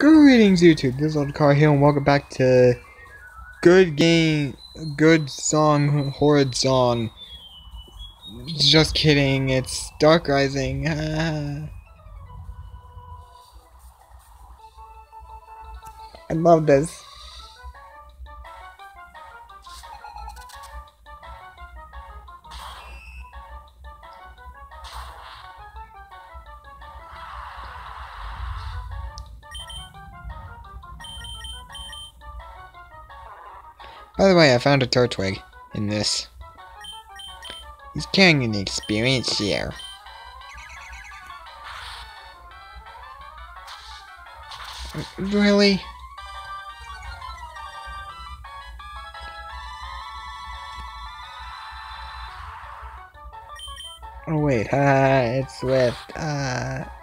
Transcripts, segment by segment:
Good greetings YouTube, this is Old Car here and welcome back to Good Game, Good Song, Horrid Song. Just kidding, it's Dark Rising. I love this. By the way, I found a Turtwig in this. He's carrying an experience here. Really? Oh wait, ah, it's Swift. Ah.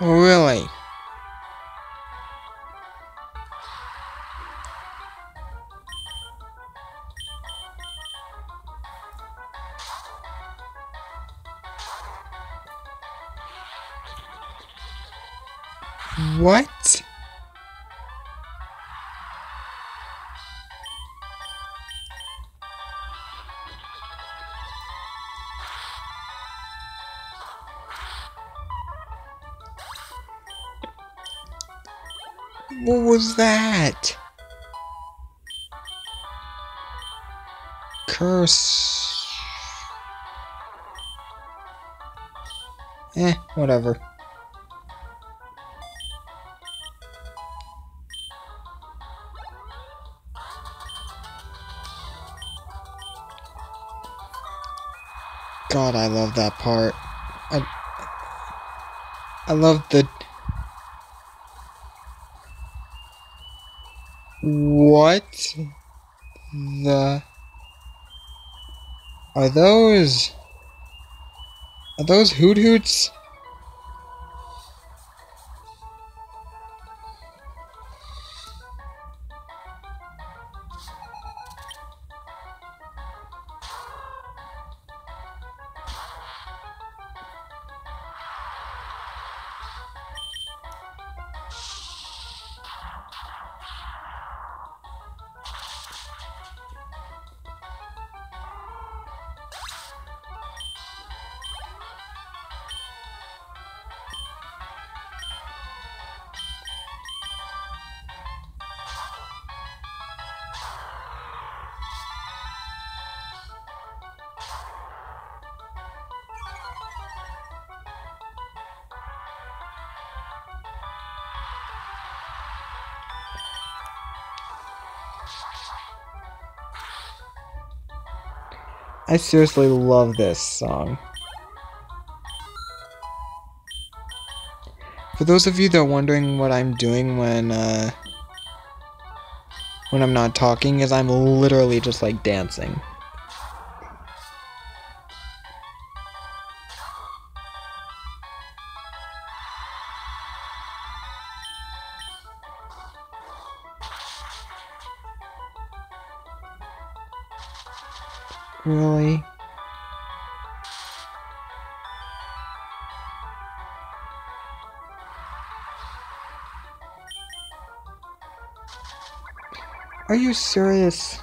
Really? What was that? Curse. Eh, whatever. God, I love that part. I, I love the What the are those are those Hoothoots? I seriously love this song. For those of you that are wondering what I'm doing when, uh, when I'm not talking, is I'm literally just, like, dancing. Are you serious?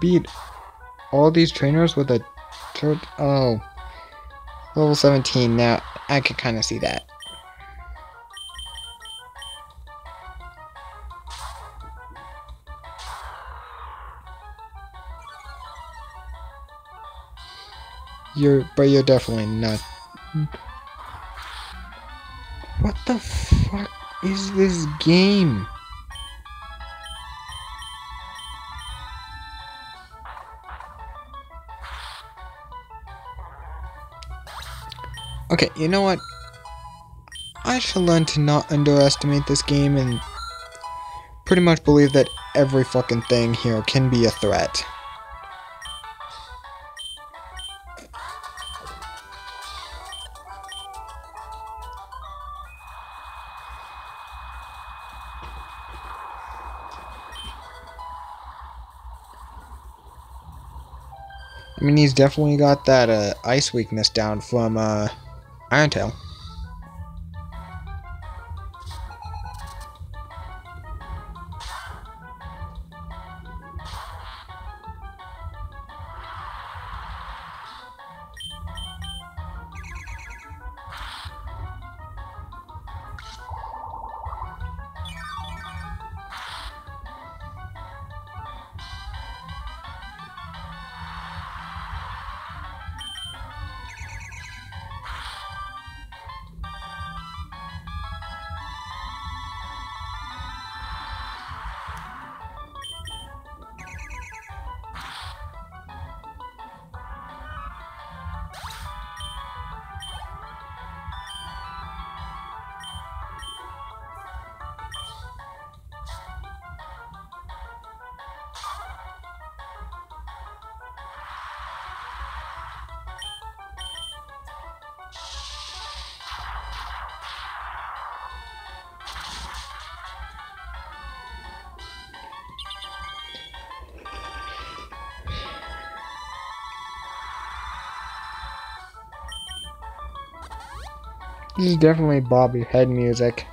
Beat all these trainers with a third. Oh. Level 17. Now, I can kind of see that. You're, but you're definitely not. What the fuck is this game? Okay, you know what? I shall learn to not underestimate this game and pretty much believe that every fucking thing here can be a threat. I mean, he's definitely got that uh, ice weakness down from uh, Iron This is definitely Bobby Head music.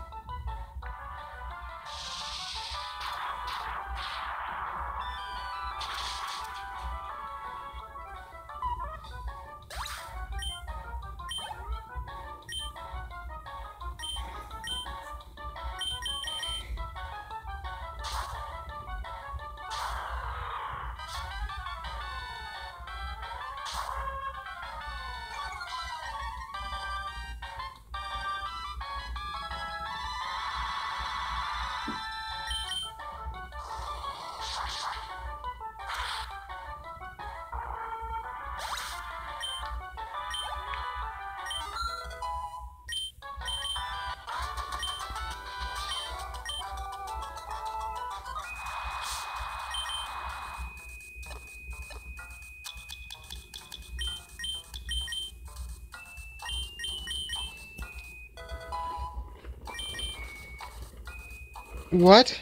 What?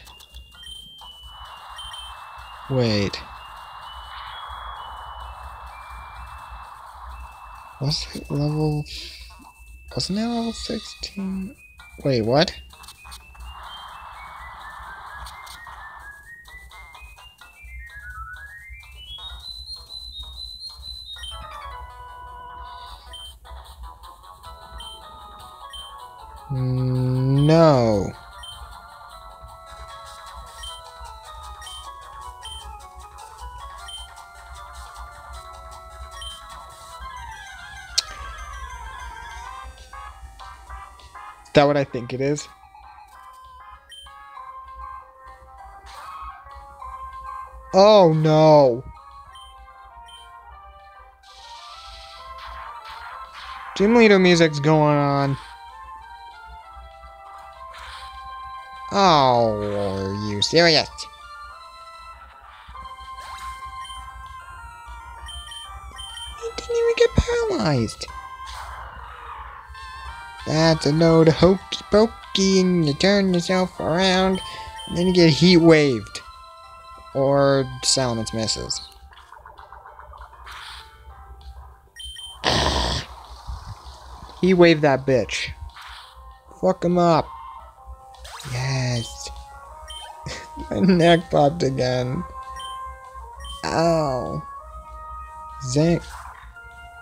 Wait. Was it level... Wasn't it level 16? Wait, what? That what I think it is? Oh no. Gym leader music's going on. Oh, are you serious? He didn't even get paralyzed. That's a load of hokey pokey and you turn yourself around and then you get heat waved. Or Salamence misses. he waved that bitch. Fuck him up. Yes. My neck popped again. Ow. Zinc.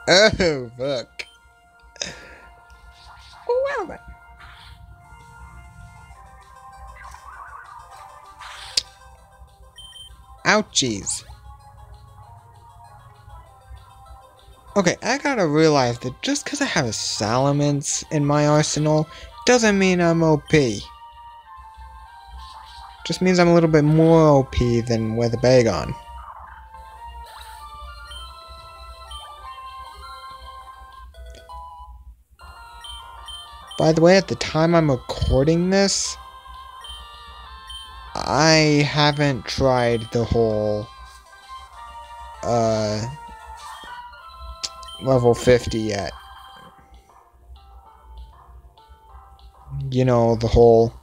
Oh, fuck. Ouchies. Okay, I gotta realize that just because I have a Salamence in my arsenal doesn't mean I'm OP. Just means I'm a little bit more OP than with a Bagon. By the way, at the time I'm recording this, I haven't tried the whole uh level 50 yet. You know, the whole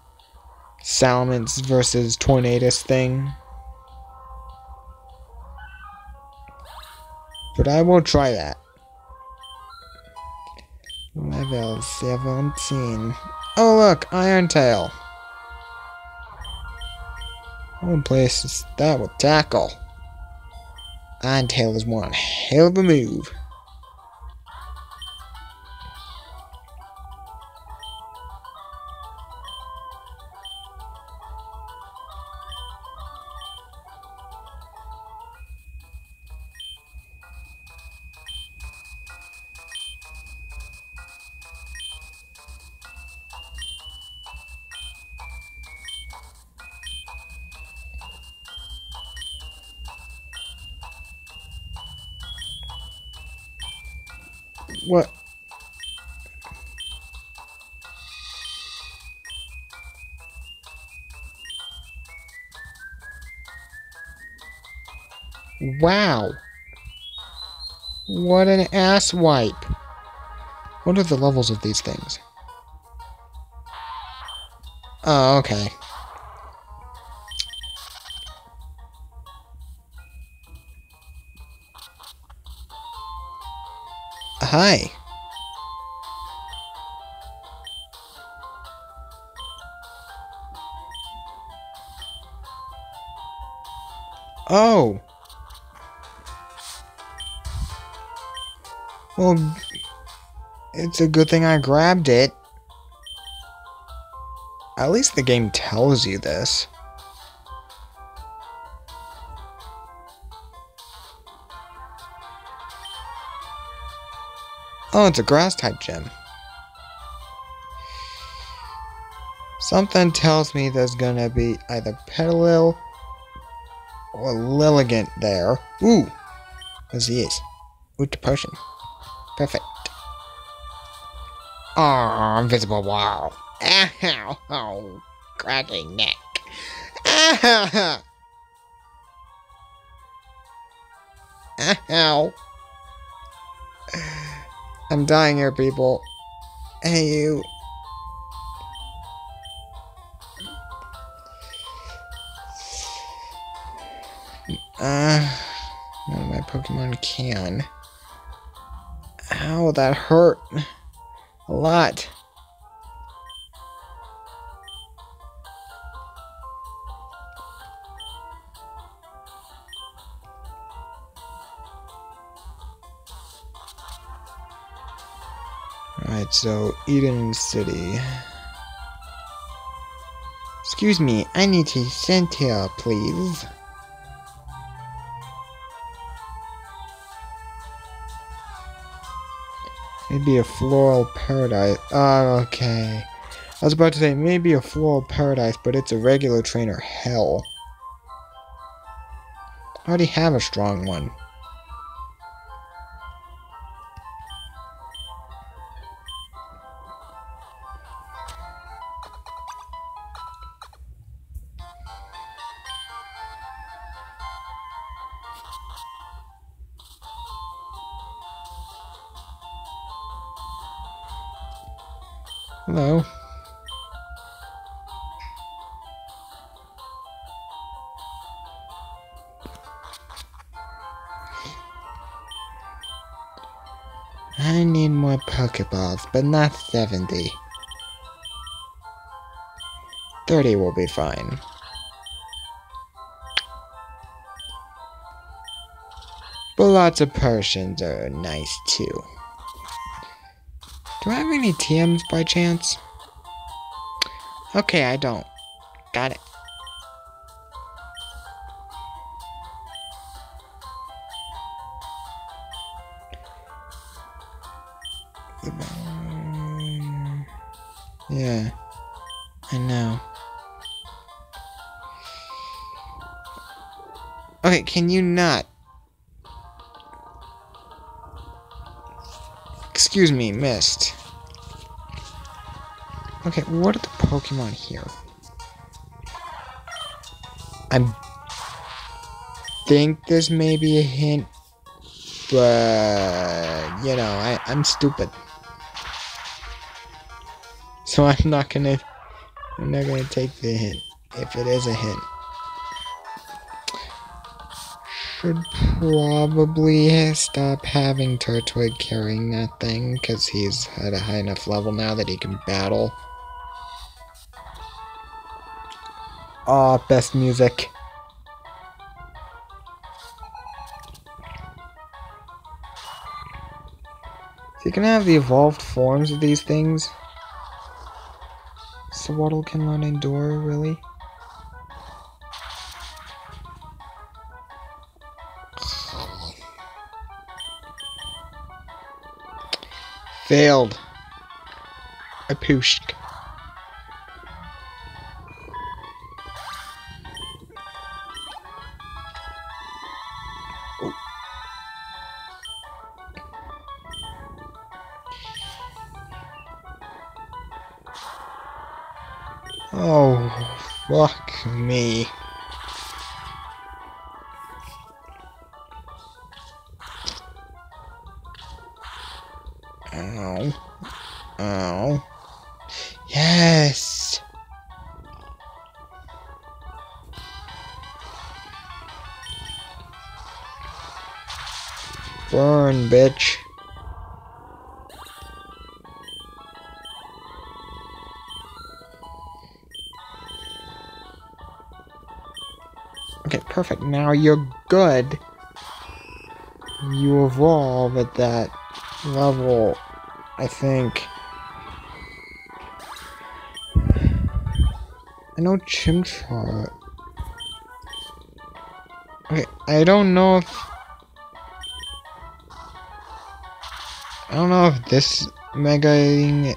Salamence versus Tornadus thing. But I will try that. Level 17. Oh look, Iron Tail. One place that with tackle. And Tail is one hell of a move. Wow. What an ass wipe. What are the levels of these things? Oh, okay. Hi. Oh. Well, it's a good thing I grabbed it. At least the game tells you this. Oh, it's a grass type gem. Something tells me there's gonna be either Petilil or Lilligant there. Ooh! What's this? the potion. Perfect. Oh, invisible wall. Ow! Oh, cracking neck. Ow! Ow! I'm dying here, people. Hey, you. Uh, none of my Pokemon can. Ow, that hurt. A lot. Alright, so Eden City. Excuse me, I need to send here, please. Maybe a floral paradise. Oh, okay. I was about to say maybe a floral paradise, but it's a regular trainer hell. I already have a strong one. Hello. I need more Pokeballs, but not 70. 30 will be fine. But lots of potions are nice too. Do I have any TMs by chance? Okay, I don't. Got it. Yeah, I know. Okay, can you not? Excuse me, missed. Okay, what are the Pokemon here? I think this may be a hint, but you know, I, I'm stupid. So I'm not gonna I'm not gonna take the hint if it is a hint. Should probably stop having Turtwig carrying that thing because he's at a high enough level now that he can battle. Aw, oh, best music. So you can have the evolved forms of these things. Sewaddle can learn Endure, really? Failed. A pooshk. Ow. Ow. Yes! Burn, bitch. Okay, perfect. Now you're good. You evolve at that level, I think. I know Chimchar. Okay, I don't know if... I don't know if this Mega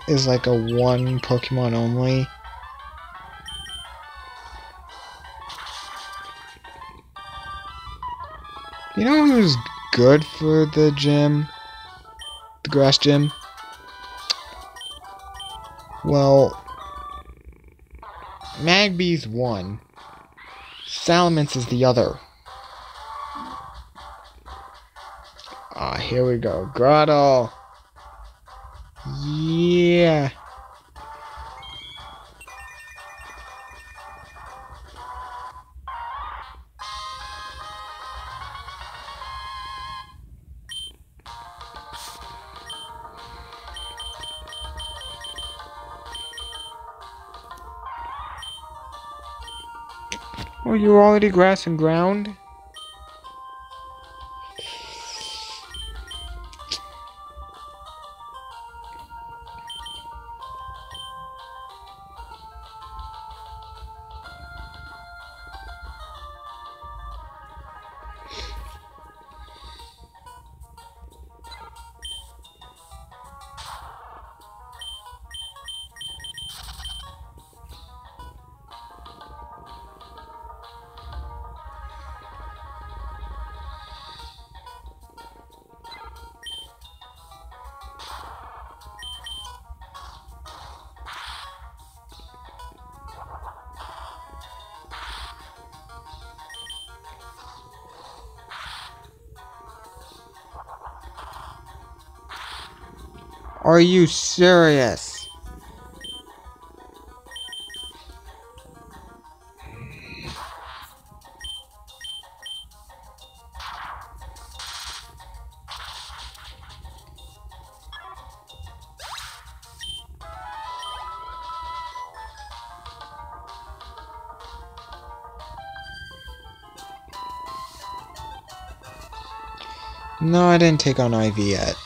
is like a one Pokemon only. You know who's good for the gym? The grass gym? Well, Magby's one. Salamence is the other. Ah, here we go. Grotto. Yeah. Oh, you're already grass and ground? Are you serious? No, I didn't take on Ivy yet.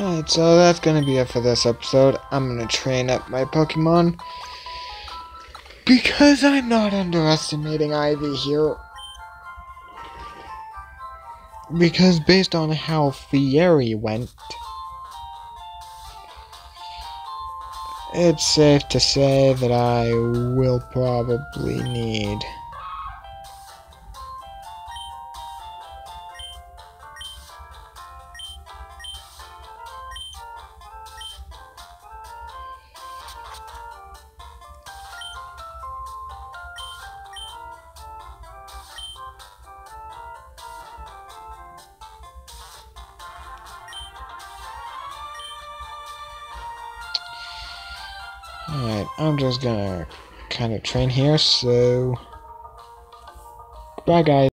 Alright, so that's gonna be it for this episode. I'm gonna train up my Pokemon. Because I'm not underestimating Ivy here. Because based on how Fieri went, it's safe to say that I will probably need gonna kind of train here, so... Bye, guys.